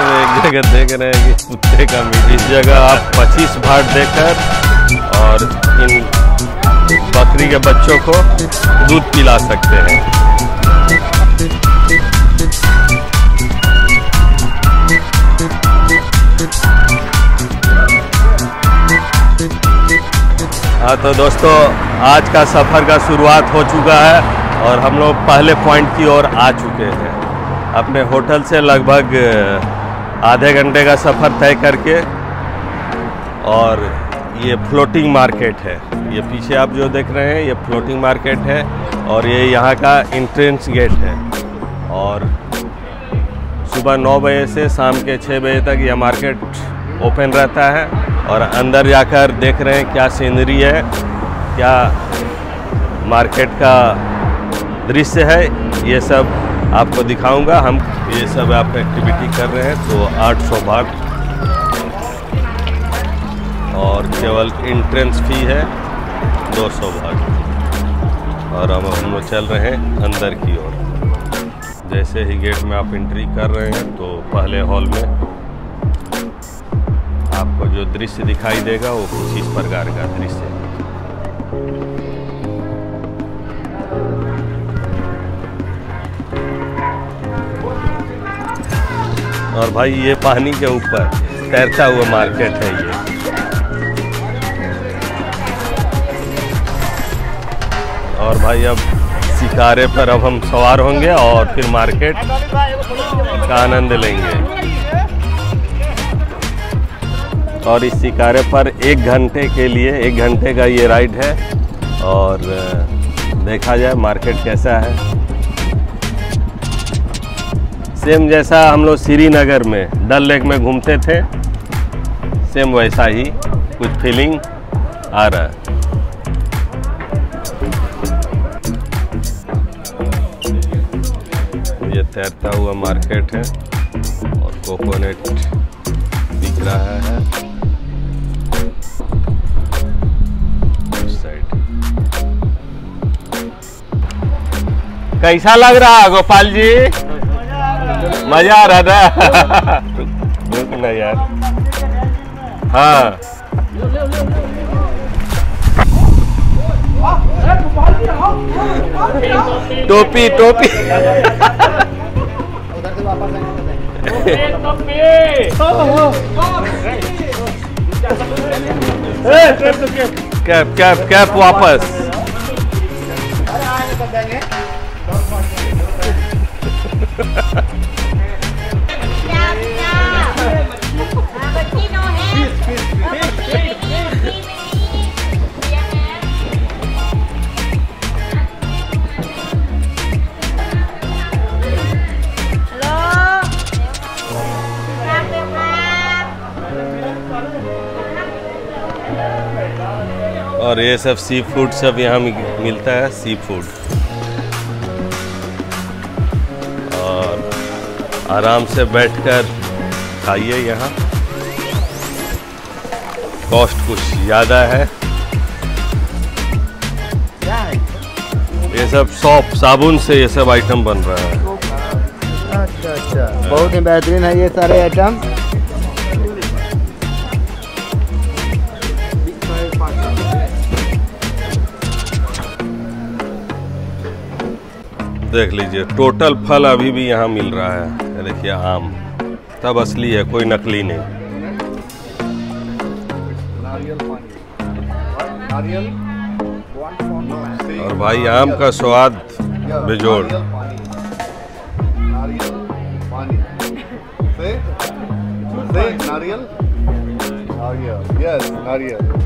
में एक जगह देख रहे हैं कि कुत्ते का मीट इस जगह। आप 25 भाट देकर और इन बकरी के बच्चों को दूध पिला सकते हैं। हाँ तो दोस्तों, आज का सफ़र का शुरुआत हो चुका है और हम लोग पहले पॉइंट की ओर आ चुके हैं। अपने होटल से लगभग आधे घंटे का सफ़र तय करके और ये फ्लोटिंग मार्केट है। ये पीछे आप जो देख रहे हैं, ये फ्लोटिंग मार्केट है और ये यहाँ का इंट्रेंस गेट है। और सुबह नौ बजे से शाम के छः बजे तक यह मार्केट ओपन रहता है और अंदर जाकर देख रहे हैं क्या सीनरी है, क्या मार्केट का दृश्य है। ये सब आपको दिखाऊँगा। हम ये सब आप एक्टिविटी कर रहे हैं तो 800 बार। और केवल इंट्रेंस फ़ी है 200 बार। और अब हम लोग चल रहे हैं अंदर की ओर। जैसे ही गेट में आप एंट्री कर रहे हैं तो पहले हॉल में आपको जो दृश्य दिखाई देगा, वो कुछ इस प्रकार का दृश्य है। और भाई ये पानी के ऊपर तैरता हुआ मार्केट है ये। और भाई अब शिकारे पर अब हम सवार होंगे और फिर मार्केट का आनंद लेंगे। और इस शिकारे पर एक घंटे के लिए, एक घंटे का ये राइड है और देखा जाए मार्केट कैसा है। सेम जैसा हम लोग श्रीनगर में डल लेक में घूमते थे, सेम वैसा ही कुछ फीलिंग आ रहा है। ये तैरता हुआ मार्केट है और कोकोनट दिख रहा है। कैसा लग रहा है, गोपाल जी? मज़ा आ रहा था। रुक ना यार। हाँ। टोपी टोपी। कैप कैप कैप वापस। और ये सब सी फ़ूड सब यहाँ मिलता है सी फ़ूड और आराम से बैठकर खाइए यहाँ। कॉस्ट कुछ ज़्यादा है। ये सब सॉप साबुन से ये सब आइटम बन रहा है। अच्छा अच्छा। बहुत ही बेहतरीन है ये सारे आइटम देख लीजिए, टोटल फल अभी भी यहाँ मिल रहा है। देखिए, आम। तब असली है, कोई नकली नहीं। और भाई, आम का स्वाद बेजोड़।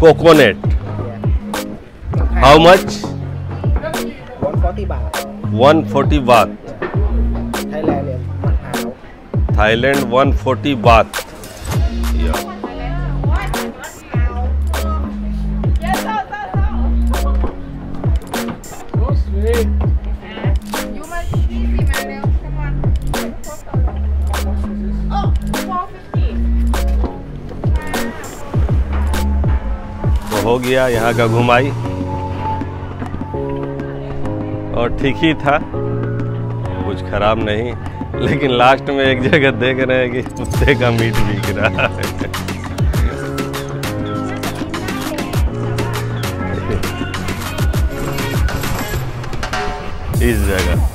कोकोनट हाउ मच 140 140 बात थाईलैंड 140 बात हो गया यहाँ का घुमाई। और ठीक ही था। कुछ खराब नहीं, लेकिन लास्ट में एक जगह देख रहे हैं कि कुत्ते का मीट बिक रहा है। इस जगह।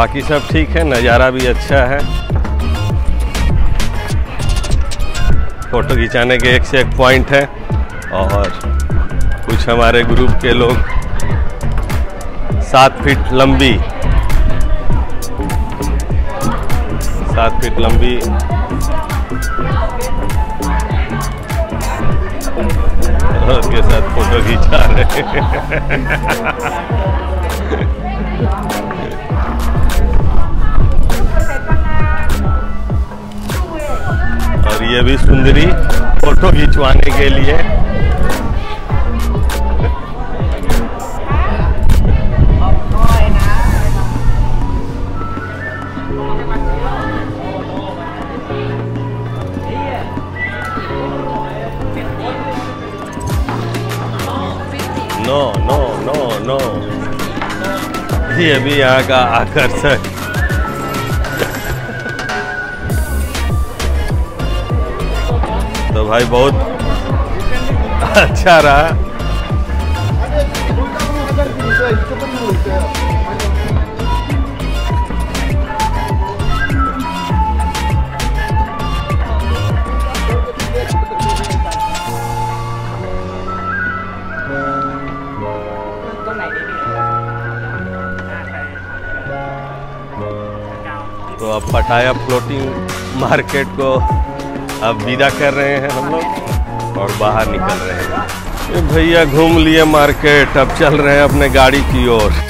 बाकी सब ठीक है, नज़ारा भी अच्छा है। फ़ोटो खिंचाने के एक से एक पॉइंट है, और कुछ हमारे ग्रुप के लोग सात फीट लंबी, सात फीट लंबी। उसके साथ फ़ोटो खिंचा रहे ये भी सुंदरी फ़ोटो खिंचवाने के लिए। नो नो नो नो ये भी यहाँ का आकर्षक भाई बहुत अच्छा रहा। तो अब पटाया फ्लोटिंग मार्केट को। अब विदा कर रहे हैं हम लोग और बाहर निकल रहे हैं। भैया घूम लिए मार्केट, अब चल रहे हैं अपने गाड़ी की ओर।